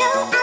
know I